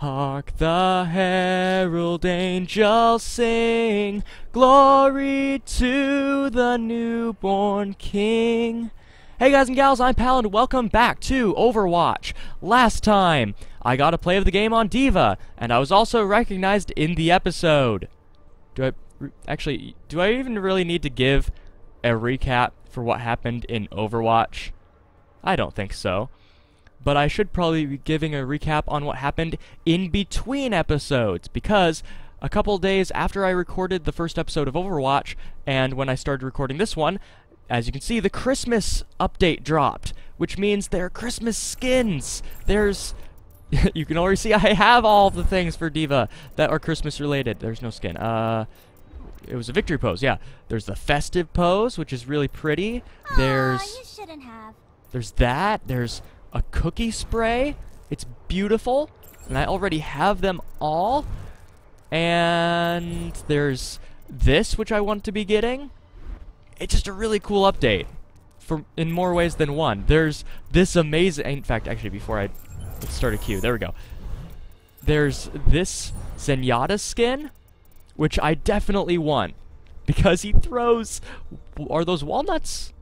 Hark the herald angels sing, Glory to the newborn king. Hey guys and gals, I'm Pal and welcome back to Overwatch. Last time, I got a play of the game on D.Va, and I was also recognized in the episode. Do I... Actually, do I even really need to give a recap for what happened in Overwatch? I don't think so but I should probably be giving a recap on what happened in between episodes, because a couple days after I recorded the first episode of Overwatch, and when I started recording this one, as you can see, the Christmas update dropped, which means there are Christmas skins. There's... you can already see I have all the things for D.Va that are Christmas related. There's no skin. Uh... It was a victory pose, yeah. There's the festive pose, which is really pretty. There's... Aww, you shouldn't have. There's that. There's a cookie spray. It's beautiful, and I already have them all. And there's this, which I want to be getting. It's just a really cool update, for in more ways than one. There's this amazing. In fact, actually, before I start a queue. There we go. There's this Zenyatta skin, which I definitely want because he throws. Are those walnuts?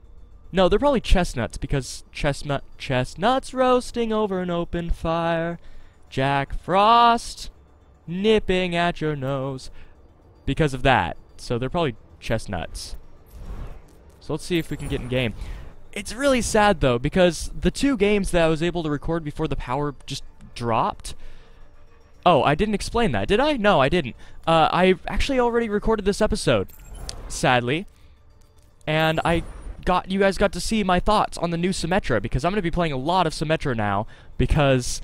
No, they're probably chestnuts, because chestnut chestnuts roasting over an open fire. Jack Frost nipping at your nose. Because of that. So they're probably chestnuts. So let's see if we can get in game. It's really sad, though, because the two games that I was able to record before the power just dropped... Oh, I didn't explain that, did I? No, I didn't. Uh, I actually already recorded this episode, sadly. And I got you guys got to see my thoughts on the new Symmetra because I'm going to be playing a lot of Symmetra now because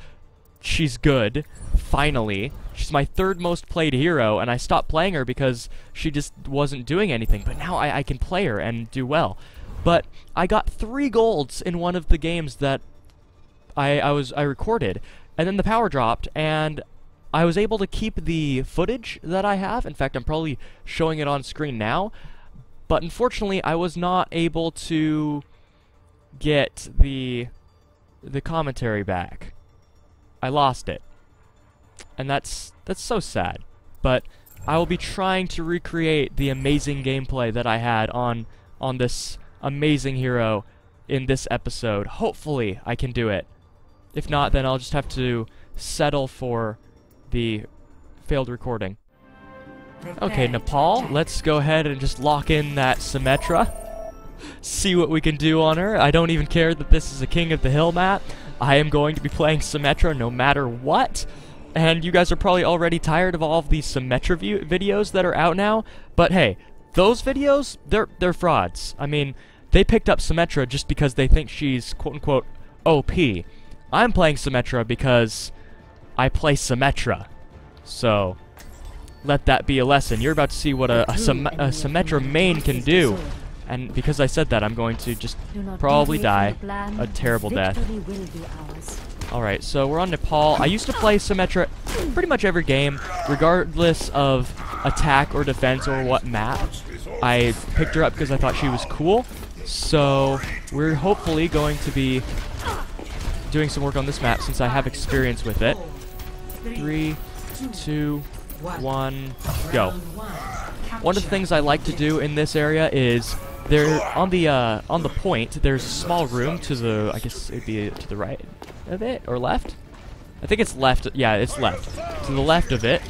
she's good. Finally, she's my third most played hero, and I stopped playing her because she just wasn't doing anything. But now I, I can play her and do well. But I got three golds in one of the games that I I was I recorded, and then the power dropped, and I was able to keep the footage that I have. In fact, I'm probably showing it on screen now. But unfortunately, I was not able to get the the commentary back. I lost it. And that's that's so sad. But I will be trying to recreate the amazing gameplay that I had on on this amazing hero in this episode. Hopefully, I can do it. If not, then I'll just have to settle for the failed recording. Okay, Nepal, let's go ahead and just lock in that Symmetra. See what we can do on her. I don't even care that this is a King of the Hill map. I am going to be playing Symmetra no matter what. And you guys are probably already tired of all of these Symmetra videos that are out now. But hey, those videos, they're, they're frauds. I mean, they picked up Symmetra just because they think she's quote-unquote OP. I'm playing Symmetra because I play Symmetra. So, let that be a lesson. You're about to see what a, a, a Symmetra main can do. And because I said that, I'm going to just probably die a terrible death. Alright, so we're on Nepal. I used to play Symmetra pretty much every game, regardless of attack or defense or what map. I picked her up because I thought she was cool. So we're hopefully going to be doing some work on this map since I have experience with it. Three, two, one, go. One of the things I like to do in this area is there on the uh, on the point. There's a small room to the I guess it'd be to the right of it or left. I think it's left. Yeah, it's left. To the left of it.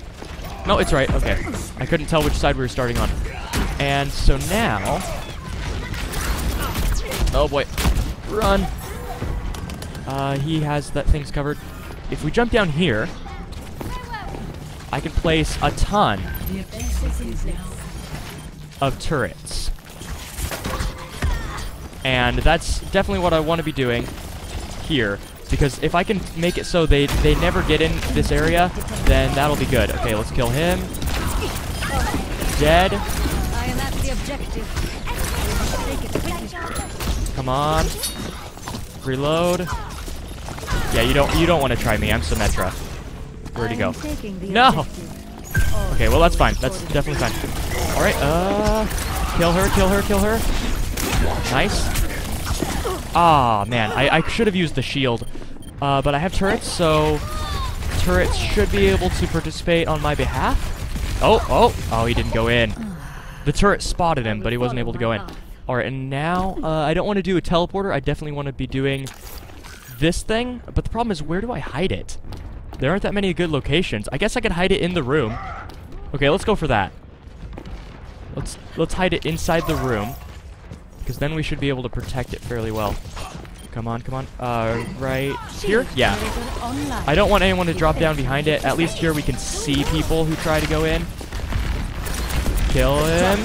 No, it's right. Okay. I couldn't tell which side we were starting on. And so now. Oh boy. Run. Uh, he has that things covered. If we jump down here, I can place a ton of turrets. And that's definitely what I want to be doing here. Because if I can make it so they, they never get in this area, then that'll be good. Okay, let's kill him. Dead. Come on. Reload. Yeah, you don't you don't want to try me. I'm Symmetra. Where'd he go? No! Okay, well that's fine. That's definitely fine. Alright, uh... Kill her, kill her, kill her. Nice. Ah, man. I, I should have used the shield. Uh, but I have turrets, so... turrets should be able to participate on my behalf. Oh, oh, oh, he didn't go in. The turret spotted him, but he wasn't able to go in. Alright, and now, uh, I don't want to do a teleporter. I definitely want to be doing this thing. But the problem is, where do I hide it? There aren't that many good locations. I guess I could hide it in the room. Okay, let's go for that. Let's let's hide it inside the room. Because then we should be able to protect it fairly well. Come on, come on. Uh, right here? Yeah. I don't want anyone to drop down behind it. At least here we can see people who try to go in. Kill him.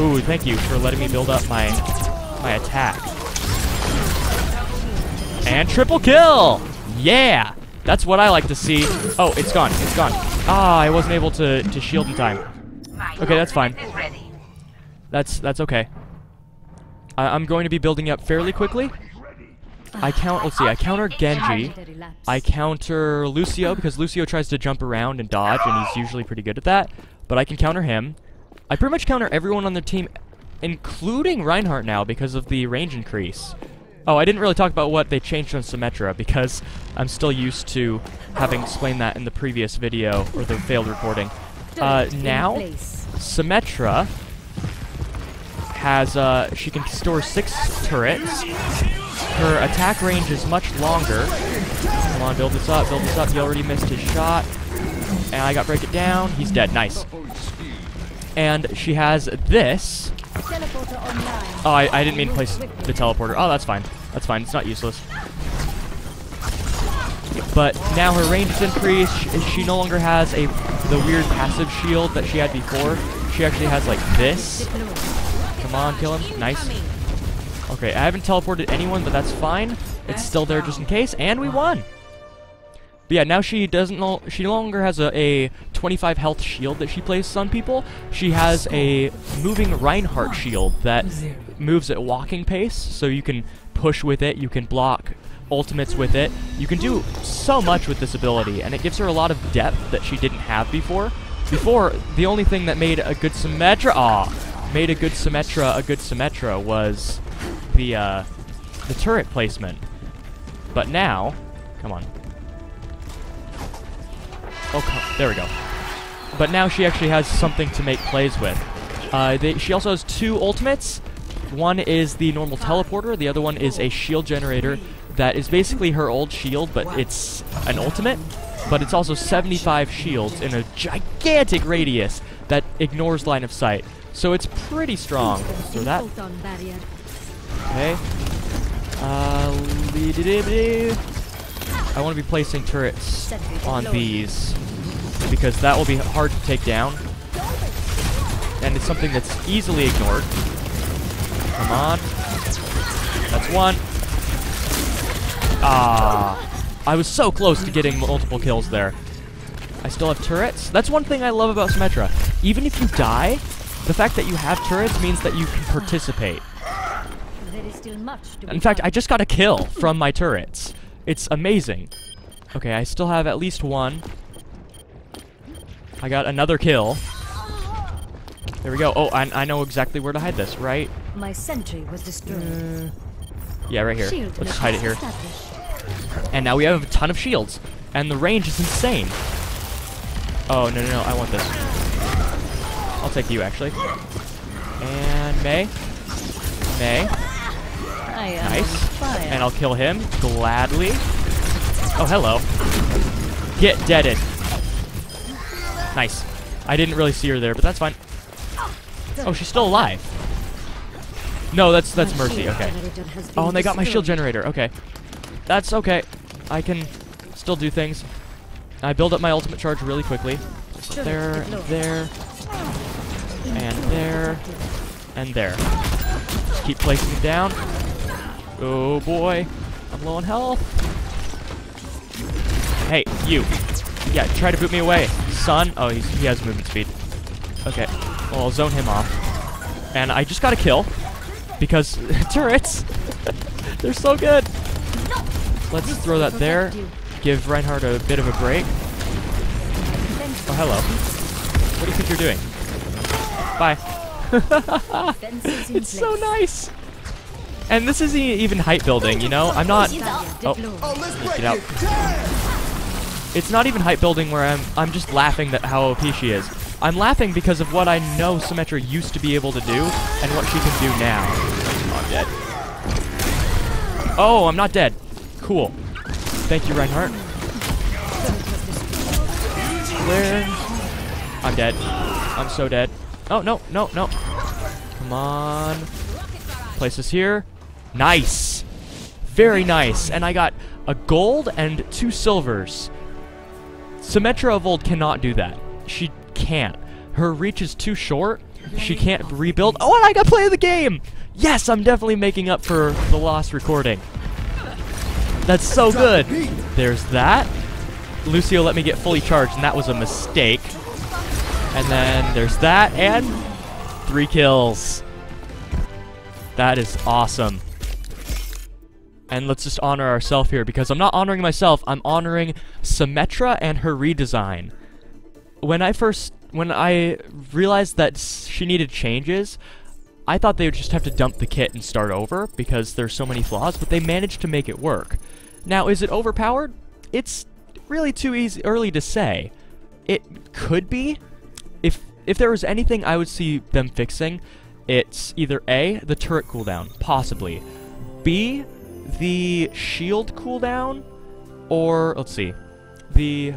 Ooh, thank you for letting me build up my my attack. And triple kill! Yeah! That's what I like to see. Oh, it's gone. It's gone. Ah, I wasn't able to, to shield in time. Okay, that's fine. That's that's okay. I, I'm going to be building up fairly quickly. I count. Let's see. I counter Genji. I counter Lucio because Lucio tries to jump around and dodge, and he's usually pretty good at that. But I can counter him. I pretty much counter everyone on the team, including Reinhardt now because of the range increase. Oh, I didn't really talk about what they changed on Symmetra because I'm still used to having explained that in the previous video or the failed recording. Uh, now, Symmetra has, uh, she can store six turrets. Her attack range is much longer. Come on, build this up, build this up. He already missed his shot. And I got break it down. He's dead. Nice. And she has this. Oh, I, I didn't mean to place the teleporter. Oh, that's fine. That's fine. It's not useless. But now her range is increased. She, she no longer has a the weird passive shield that she had before. She actually has like this. Come on, kill him. Nice. Okay, I haven't teleported anyone, but that's fine. It's still there just in case, and we won. But yeah, now she doesn't. She no longer has a, a 25 health shield that she places on people. She has a moving Reinhardt shield that moves at walking pace, so you can push with it. You can block ultimates with it. You can do so much with this ability, and it gives her a lot of depth that she didn't have before. Before, the only thing that made a good Symmetra, ah, made a good Symmetra a good Symmetra was the uh, the turret placement. But now, come on. Oh, there we go. But now she actually has something to make plays with. Uh, they, she also has two ultimates. One is the normal teleporter, the other one is a shield generator that is basically her old shield, but it's an ultimate. But it's also 75 shields in a gigantic radius that ignores line of sight. So it's pretty strong. So that. Okay. Uh, I want to be placing turrets on these because that will be hard to take down. And it's something that's easily ignored. Come on. That's one. Ah. I was so close to getting multiple kills there. I still have turrets. That's one thing I love about Symmetra. Even if you die, the fact that you have turrets means that you can participate. In fact, I just got a kill from my turrets. It's amazing. Okay, I still have at least one. I got another kill. There we go. Oh, I, I know exactly where to hide this, right? My sentry was destroyed. Uh, yeah, right here. Let's just hide it here. And now we have a ton of shields. And the range is insane. Oh, no, no, no. I want this. I'll take you, actually. And May. Mei. Nice. And I'll kill him gladly. Oh, hello. Get deaded. Nice. I didn't really see her there, but that's fine. Oh, she's still alive. No, that's that's Mercy. Okay. Oh, and they got my shield generator. Okay. That's okay. I can still do things. I build up my ultimate charge really quickly. There, there, and there, and there. Just keep placing it down. Oh boy. I'm low on health. Hey, you. Yeah, try to boot me away. Son. Oh, he has movement speed. Okay. Well, I'll zone him off. And I just got a kill. Because turrets, they're so good. Let's throw that there. Give Reinhardt a bit of a break. Oh, hello. What do you think you're doing? Bye. it's so nice. And this isn't even height building, you know? I'm not... Oh, oh. get out. It's not even hype building where I'm I'm just laughing that how OP she is. I'm laughing because of what I know Symmetra used to be able to do and what she can do now. Oh, I'm dead. Oh, I'm not dead. Cool. Thank you, Reinhardt. Where? I'm dead. I'm so dead. Oh, no, no, no. Come on. Place this here. Nice. Very nice. And I got a gold and two silvers. Symmetra of old cannot do that. She can't. Her reach is too short. She can't rebuild. Oh, and I got play of the game! Yes, I'm definitely making up for the lost recording. That's so good. There's that. Lucio let me get fully charged, and that was a mistake. And then there's that, and three kills. That is awesome. And let's just honor ourselves here, because I'm not honoring myself, I'm honoring Symmetra and her redesign. When I first, when I realized that she needed changes, I thought they would just have to dump the kit and start over, because there's so many flaws, but they managed to make it work. Now, is it overpowered? It's really too easy early to say. It could be. If if there was anything I would see them fixing, it's either A, the turret cooldown, possibly. B, the shield cooldown, or let's see, the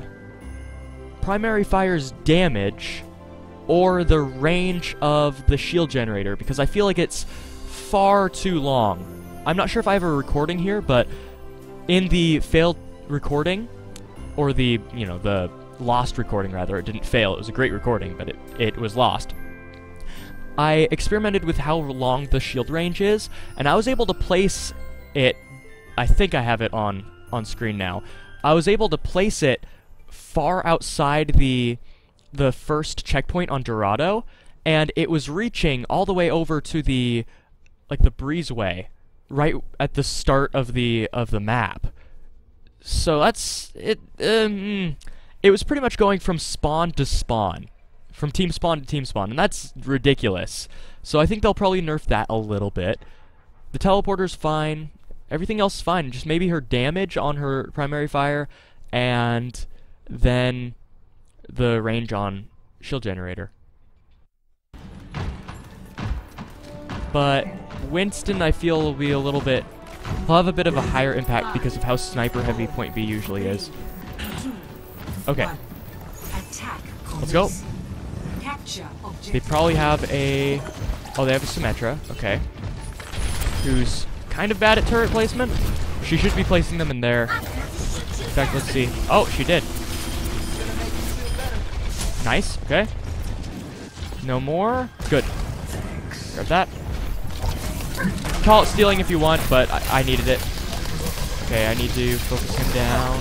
primary fire's damage, or the range of the shield generator, because I feel like it's far too long. I'm not sure if I have a recording here, but in the failed recording, or the, you know, the lost recording rather, it didn't fail, it was a great recording, but it, it was lost. I experimented with how long the shield range is, and I was able to place it, I think I have it on, on screen now, I was able to place it far outside the, the first checkpoint on Dorado, and it was reaching all the way over to the, like the breezeway, right at the start of the, of the map. So that's, it, um, it was pretty much going from spawn to spawn from team spawn to team spawn, and that's ridiculous. So I think they'll probably nerf that a little bit. The teleporter's fine. Everything else is fine. Just maybe her damage on her primary fire, and then the range on shield generator. But Winston, I feel, will be a little bit... He'll have a bit of a higher impact because of how sniper heavy point B usually is. Okay. Let's go. They probably have a... Oh, they have a Symmetra. Okay. Who's kind of bad at turret placement. She should be placing them in there. In fact, let's see. Oh, she did. Nice. Okay. No more. Good. Grab that. Call it stealing if you want, but I, I needed it. Okay, I need to focus him down.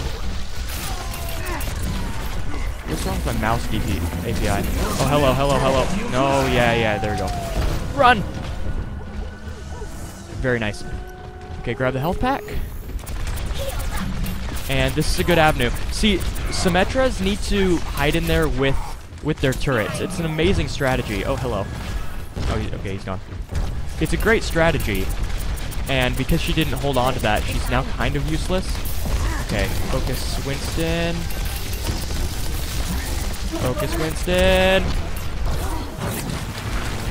What's wrong with my mouse DP API? Oh, hello, hello, hello. No, yeah, yeah, there we go. Run! Very nice. Okay, grab the health pack. And this is a good avenue. See, Symmetras need to hide in there with with their turrets. It's an amazing strategy. Oh, hello. Oh, okay, he's gone. It's a great strategy. And because she didn't hold on to that, she's now kind of useless. Okay, focus Winston. Focus, Winston.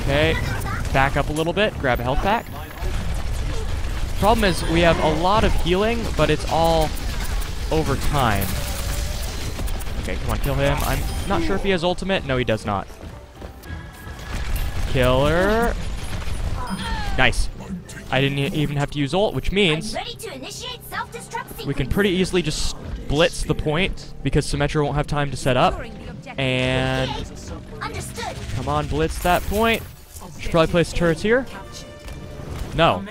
Okay. Back up a little bit. Grab a health pack. Problem is, we have a lot of healing, but it's all over time. Okay, come on, kill him. I'm not sure if he has ultimate. No, he does not. Killer. Nice. I didn't even have to use ult, which means we can pretty easily just blitz the point because Symmetra won't have time to set up. And come on, blitz that point. Should probably place turrets here. No.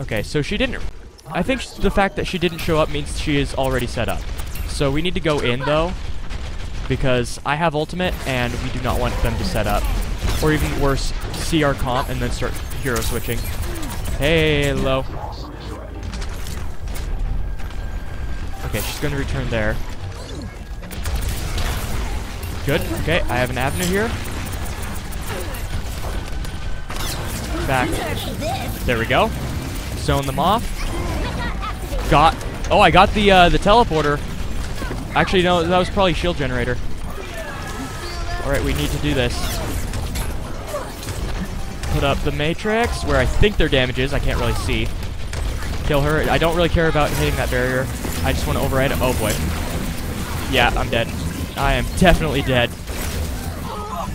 Okay, so she didn't. I think the fact that she didn't show up means she is already set up. So we need to go in though, because I have ultimate and we do not want them to set up, or even worse, see our comp and then start hero switching. Hey, hello. Okay, she's going to return there. Good. Okay, I have an avenue here. Back. There we go. Zone them off. Got. Oh, I got the uh, the teleporter. Actually, no, that was probably shield generator. Alright, we need to do this. Put up the matrix, where I think their damage is. I can't really see. Kill her. I don't really care about hitting that barrier. I just want to override it. Oh, boy. Yeah, I'm dead. I am definitely dead.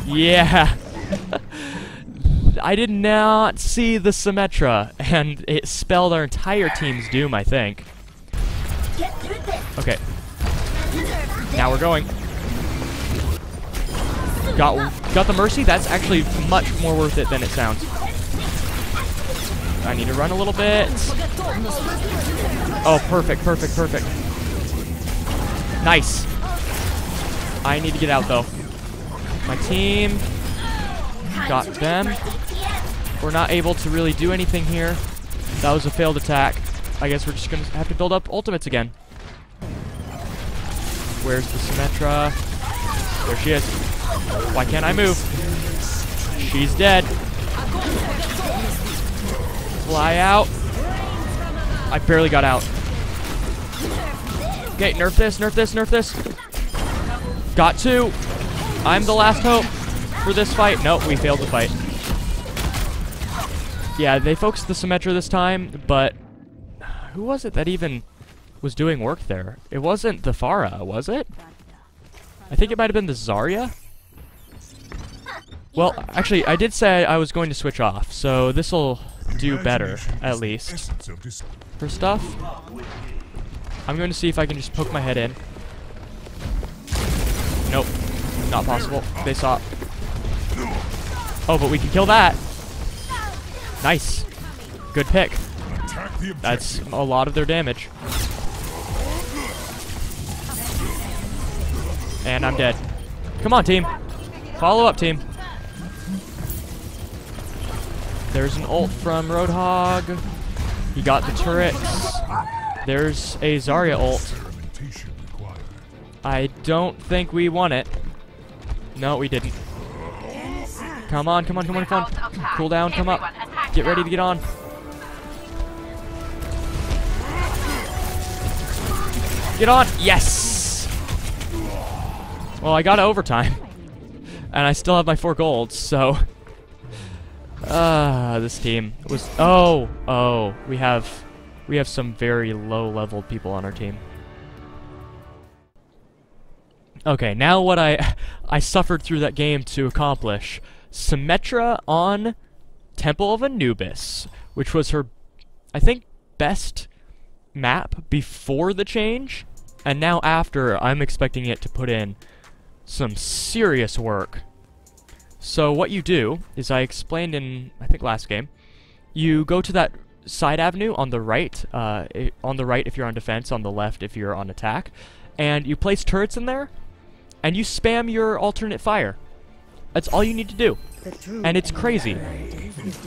Yeah. I did not see the Symmetra, and it spelled our entire team's doom, I think. Okay. Now we're going. Got got the Mercy. That's actually much more worth it than it sounds. I need to run a little bit. Oh, perfect, perfect, perfect. Nice. I need to get out, though. My team got them. We're not able to really do anything here. That was a failed attack. I guess we're just going to have to build up ultimates again. Where's the Symmetra? There she is. Why can't I move? She's dead. Fly out. I barely got out. Okay, nerf this, nerf this, nerf this. Got two. I'm the last hope for this fight. Nope, we failed the fight. Yeah, they focused the Symmetra this time, but who was it that even was doing work there? It wasn't the Pharah, was it? I think it might have been the Zarya. Well, actually, I did say I was going to switch off, so this will do better, at least. For stuff, I'm going to see if I can just poke my head in. Nope. Not possible. They saw. Oh, but we can kill that. Nice. Good pick. That's a lot of their damage. And I'm dead. Come on, team. Follow up, team. There's an ult from Roadhog. He got the turrets. There's a Zarya ult. I don't think we won it. No, we didn't. Come on, come on, come on, come on. Cool down, come up. Get ready to get on. Get on. Yes! Well, I got overtime. And I still have my four golds, so... Ah, uh, this team was... Oh! Oh, we have... We have some very low-leveled people on our team. Okay, now what I I suffered through that game to accomplish. Symmetra on Temple of Anubis, which was her, I think, best map before the change. And now after, I'm expecting it to put in some serious work. So what you do is I explained in, I think, last game. You go to that side avenue on the right, uh, on the right if you're on defense, on the left if you're on attack, and you place turrets in there, and you spam your alternate fire. That's all you need to do. And it's crazy.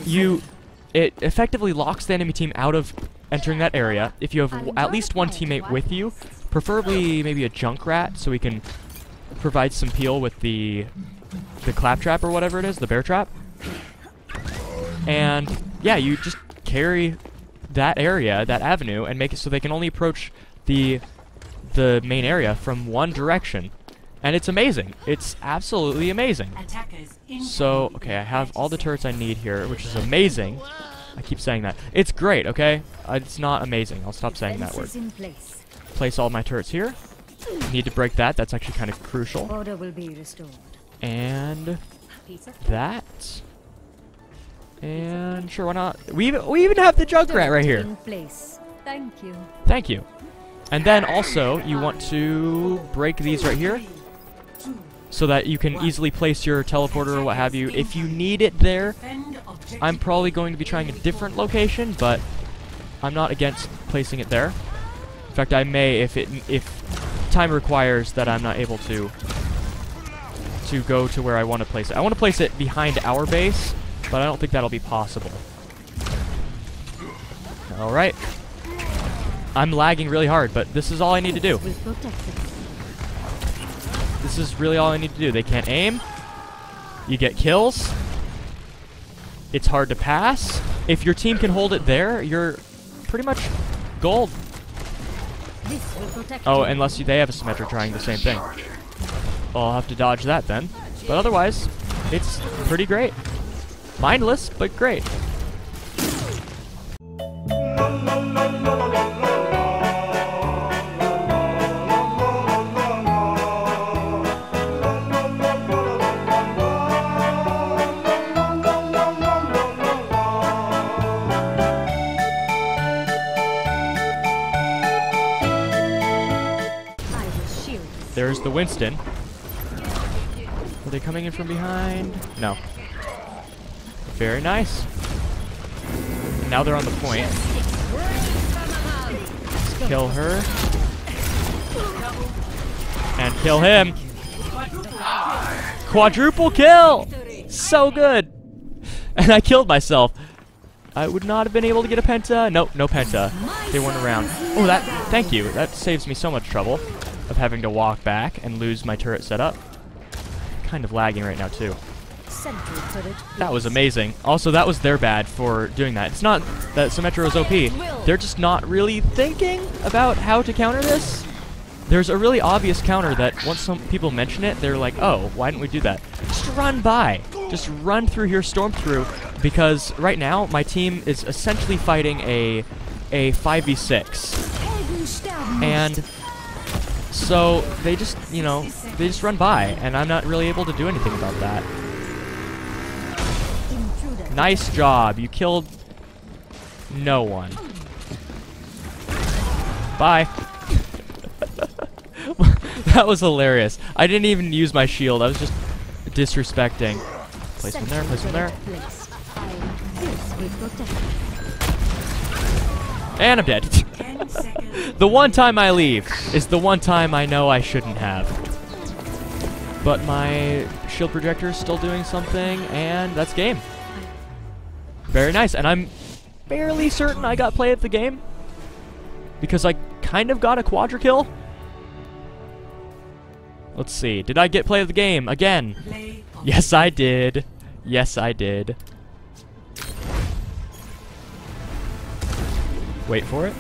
You, it effectively locks the enemy team out of entering that area. If you have at least one teammate with you, preferably maybe a Junkrat, so we can provide some peel with the the claptrap or whatever it is, the bear trap. And yeah, you just carry that area, that avenue, and make it so they can only approach the the main area from one direction. And it's amazing. It's absolutely amazing. So, okay, I have all the turrets I need here, which is amazing. I keep saying that. It's great, okay? Uh, it's not amazing. I'll stop saying that word. Place all my turrets here. Need to break that. That's actually kind of crucial. Order will be restored. And that. And sure, why not? We even, we even have the Junkrat right here. Thank you. Thank you. And then also, you want to break these right here so that you can easily place your teleporter or what have you. If you need it there, I'm probably going to be trying a different location, but I'm not against placing it there. In fact, I may if it if time requires that I'm not able to to go to where I want to place it. I want to place it behind our base, but I don't think that'll be possible. All right. I'm lagging really hard, but this is all I need to do. This is really all I need to do. They can't aim. You get kills. It's hard to pass. If your team can hold it there, you're pretty much gold. Oh, unless you, they have a Symmetra trying the same thing. Well, I'll have to dodge that then. But otherwise, it's pretty great. Mindless, but great. The Winston. Are they coming in from behind? No. Very nice. And now they're on the point. Kill her. And kill him. Quadruple kill! So good! And I killed myself. I would not have been able to get a penta. Nope, no penta. They weren't around. Oh, that. Thank you. That saves me so much trouble of having to walk back and lose my turret setup. Kind of lagging right now too. That was amazing. Also, that was their bad for doing that. It's not that Symmetra was OP. They're just not really thinking about how to counter this. There's a really obvious counter that once some people mention it, they're like, oh, why didn't we do that? Just run by. Just run through here, storm through, because right now my team is essentially fighting a a 5v6. And so they just, you know, they just run by, and I'm not really able to do anything about that. Nice job. You killed no one. Bye. that was hilarious. I didn't even use my shield. I was just disrespecting. Place one there, place one there. And I'm dead. the one time I leave is the one time I know I shouldn't have. But my shield projector is still doing something, and that's game. Very nice, and I'm fairly certain I got play of the game. Because I kind of got a quadra kill. Let's see, did I get play of the game again? Yes, I did. Yes, I did. Wait for it.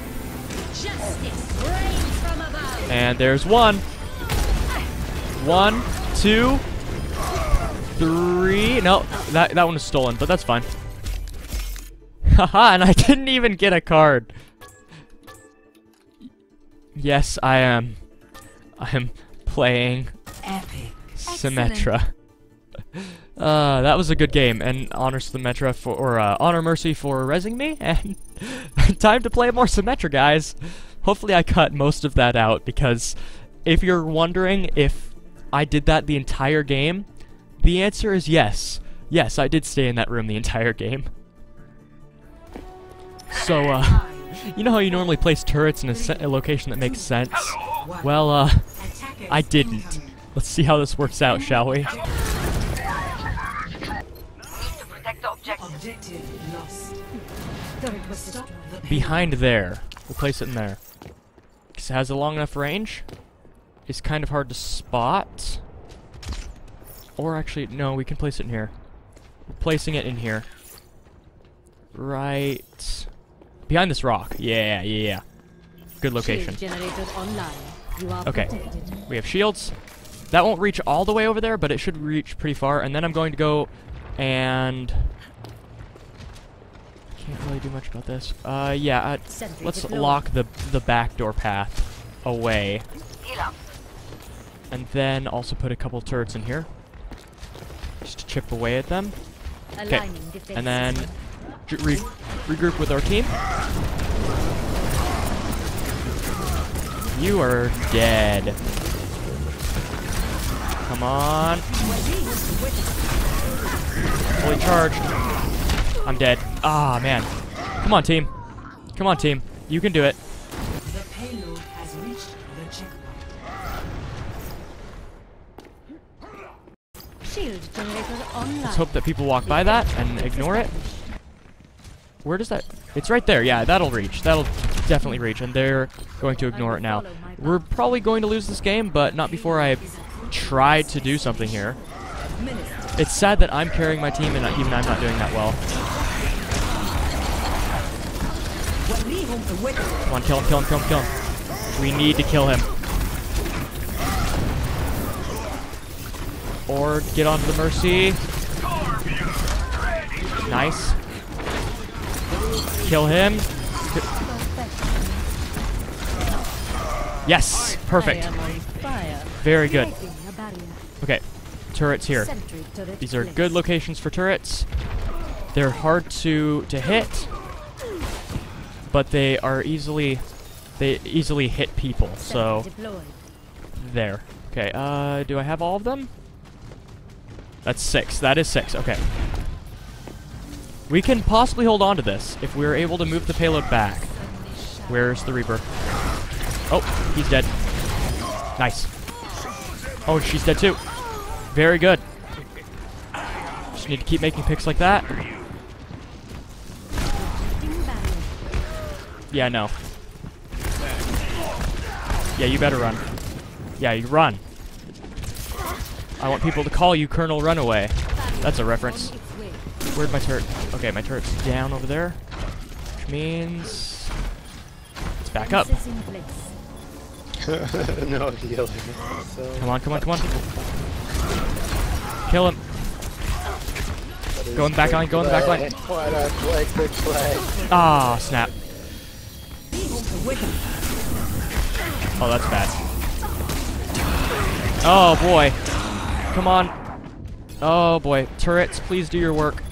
And there's one. One, two, three. No, that that one was stolen, but that's fine. Haha, and I didn't even get a card. Yes, I am. I am playing Epic. Symmetra. Uh, that was a good game, and honor Symmetra for, or uh, honor Mercy for resing me, and time to play more Symmetra, guys. Hopefully, I cut most of that out because if you're wondering if I did that the entire game, the answer is yes. Yes, I did stay in that room the entire game. So, uh, you know how you normally place turrets in a, a location that makes sense? Well, uh, I didn't. Let's see how this works out, shall we? Objective lost. Turret was Stop destroyed. the payload. Behind there. We'll place it in there. Because it has a long enough range. It's kind of hard to spot. Or actually, no, we can place it in here. We're placing it in here. Right. Behind this rock. Yeah, yeah, yeah. Good location. Shield generator online. You are Okay. protected. We have shields. That won't reach all the way over there, but it should reach pretty far. And then I'm going to go and... Can't really do much about this. Uh, yeah, uh, let's lock the, the back door path away. And then also put a couple turrets in here. Just to chip away at them. Aligning defense And then re regroup with our team. You are dead. Come on. Fully charged. I'm dead. Ah, man. Come on, team. Come on, team. You can do it. The payload has reached the checkpoint. Shield generator online. Let's hope that people walk by that and ignore it. Where does that... It's right there. Yeah, that'll reach. That'll definitely reach. And they're going to ignore it now. We're probably going to lose this game, but not before I try to do something here. It's sad that I'm carrying my team and even I'm not doing that well. Come on, kill him, kill him, kill him, kill him. We need to kill him. Or get onto the Mercy. Nice. Kill him. Yes, perfect. Very good. Okay, turrets here. These are good locations for turrets. They're hard to to hit, but they are easily they easily hit people. So there. Okay. Uh, do I have all of them? That's six. That is six. Okay. We can possibly hold on to this if we're able to move the payload back. Where's the Reaper? Oh, he's dead. Nice. Oh, she's dead too. Very good. Just need to keep making picks like that. Yeah, no. Yeah, you better run. Yeah, you run. I want people to call you Colonel Runaway. That's a reference. On its way. Where'd my turret? Okay, my turret's down over there. Which means... It's back up. Fences in place. no healing. So Come on, come on, come on. Kill him. Going back line, going back line. play. Why not play quick play? Ah, snap. Oh, that's bad. Oh, boy. Come on. Oh, boy. Turrets, please do your work.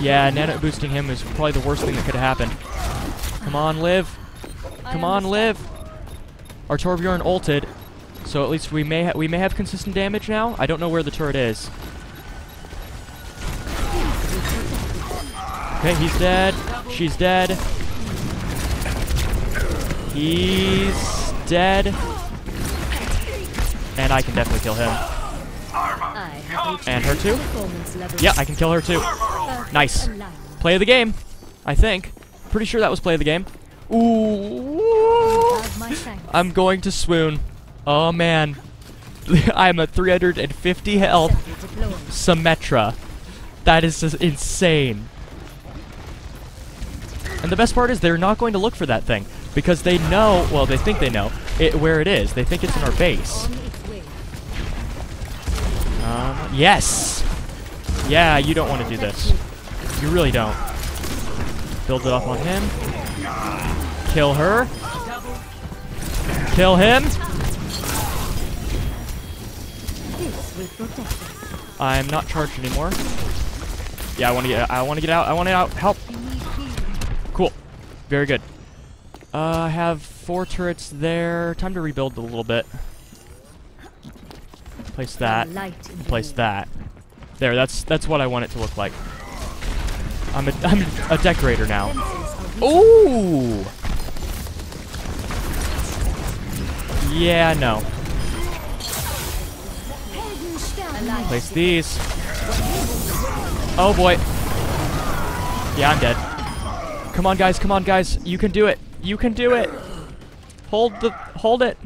Yeah, nano boosting him is probably the worst thing that could have happened. Come on, live. Come on, live. Our Torbjorn ulted, so at least we may we may have consistent damage now. I don't know where the turret is. Okay, he's dead. She's dead. He's dead. And I can definitely kill him. And her too? Yeah, I can kill her too. Nice. Play of the game, I think. Pretty sure that was play of the game. Ooh. I'm going to swoon. Oh man. I'm at 350 health. Symmetra. That is just insane. And the best part is they're not going to look for that thing because they know, well, they think they know it where it is. They think it's in our base. Um, yes. Yeah, you don't want to do this. You really don't. Build it up on him. Kill her. Kill him. I'm not charged anymore. Yeah, I want to get. I want to get out. I want to out. Help. Cool. Very good. Uh, I have four turrets there. Time to rebuild a little bit. Place that. Place that. There. That's that's what I want it to look like. I'm a I'm a decorator now. Ooh. Yeah. No. Place these. Oh boy. Yeah, I'm dead. Come on, guys. Come on, guys. You can do it. You can do it. Hold the. Hold it.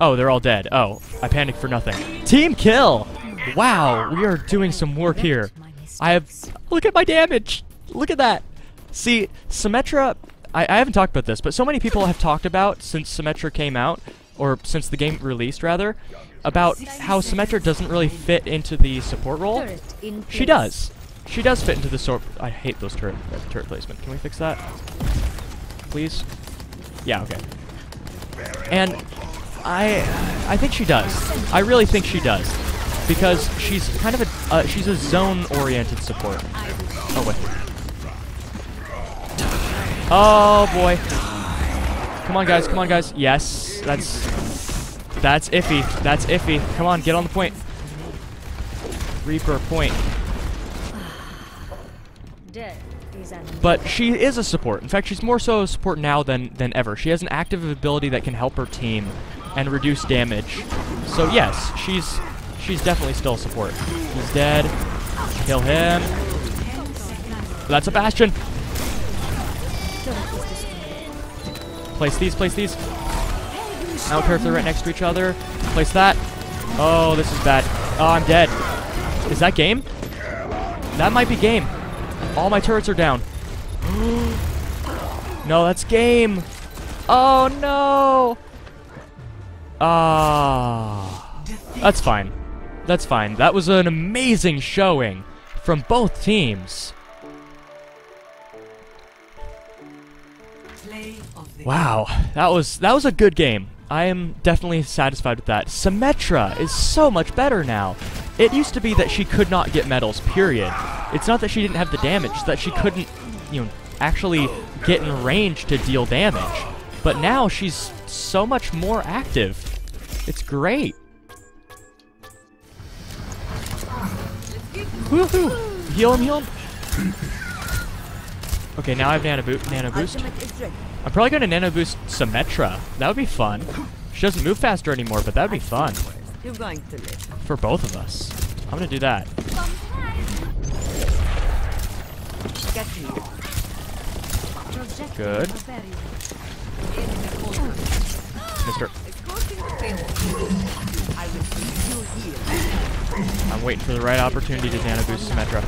Oh, they're all dead. Oh, I panicked for nothing. Team kill. Wow, we are doing some work here. I have. Look at my damage. Look at that. See, Symmetra. I, I haven't talked about this, but so many people have talked about since Symmetra came out, or since the game released, rather, about how Symmetra doesn't really fit into the support role. She does. She does fit into the sort. I hate those turret turret placement. Can we fix that, please? Yeah. Okay. And I, I think she does. I really think she does, because she's kind of a uh, she's a zone-oriented support. Oh wait. Oh boy. Come on, guys. Come on, guys. Yes, that's that's iffy. That's iffy. Come on, get on the point. Reaper point. But she is a support. In fact, she's more so a support now than than ever. She has an active ability that can help her team and reduce damage. So yes, she's she's definitely still a support. He's dead. Kill him. That's a bastion. Place these. Place these. I don't care if they're right next to each other. Place that. Oh, this is bad. Oh, I'm dead. Is that game? That might be game. All my turrets are down. no, that's game. Oh no! Ah, that's fine. That's fine. That was an amazing showing from both teams. Wow, that was that was a good game. I am definitely satisfied with that. Symmetra is so much better now. It used to be that she could not get medals, period. It's not that she didn't have the damage, it's that she couldn't, you know, actually get in range to deal damage. But now she's so much more active. It's great. Woohoo! Heal him, heal him. Okay, now I have nano, bo nano boost. I'm probably gonna nano boost Symmetra. That would be fun. She doesn't move faster anymore, but that'd be fun You're going to live. for both of us. I'm gonna do that. Good. Mister, Escorting the payload. I will keep you here. I'm waiting for the right opportunity to nano boost Symmetra.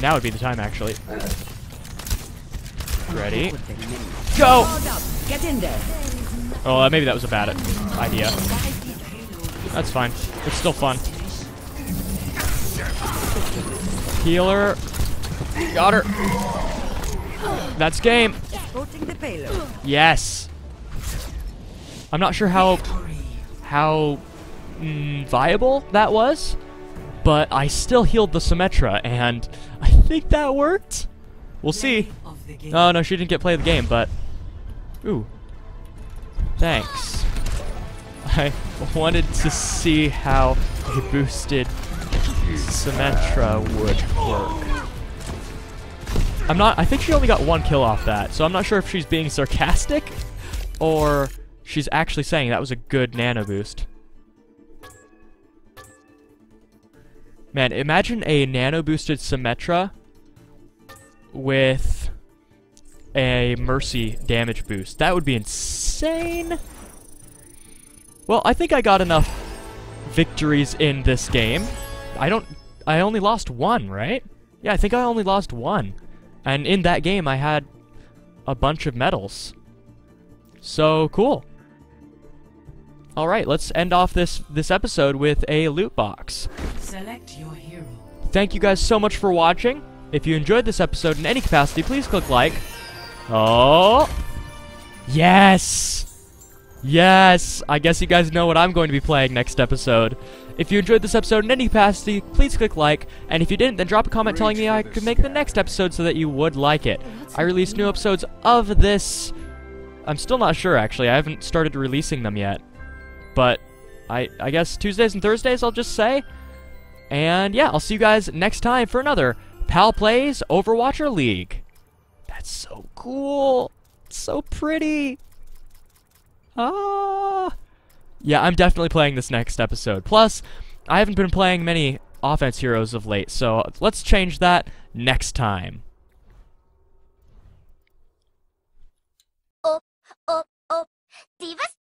Now would be the time, actually. Ready? Go! Get in there. Oh, uh, maybe that was a bad idea. That's fine. It's still fun. Healer. Got her. That's game. Escorting the payload. Yes. I'm not sure how how mm, viable that was, but I still healed the Symmetra, and I think that worked. We'll see. Oh no, she didn't get play of the game, but ooh, thanks. I wanted to see how a boosted Symmetra would work. I'm not. I think she only got one kill off that, so I'm not sure if she's being sarcastic or she's actually saying that was a good nano boost. Man, imagine a nano boosted Symmetra with a Mercy damage boost. That would be insane. Well, I think I got enough victories in this game. I don't... I only lost one, right? Yeah, I think I only lost one. And in that game, I had a bunch of medals. So, cool. Alright, let's end off this, this episode with a loot box. Select your hero. Thank you guys so much for watching. If you enjoyed this episode in any capacity, please click like. Oh! Yes! Yes! I guess you guys know what I'm going to be playing next episode. If you enjoyed this episode in any capacity, please click like, and if you didn't, then drop a comment telling me I could make the next episode so that you would like it. I release new episodes of this... I'm still not sure, actually. I haven't started releasing them yet. But, I, I guess Tuesdays and Thursdays, I'll just say. And yeah, I'll see you guys next time for another Pal Plays Overwatcher League. That's so cool. So pretty. Ah. Yeah, I'm definitely playing this next episode. Plus, I haven't been playing many offense heroes of late, so let's change that next time. Oh, oh, oh, Divas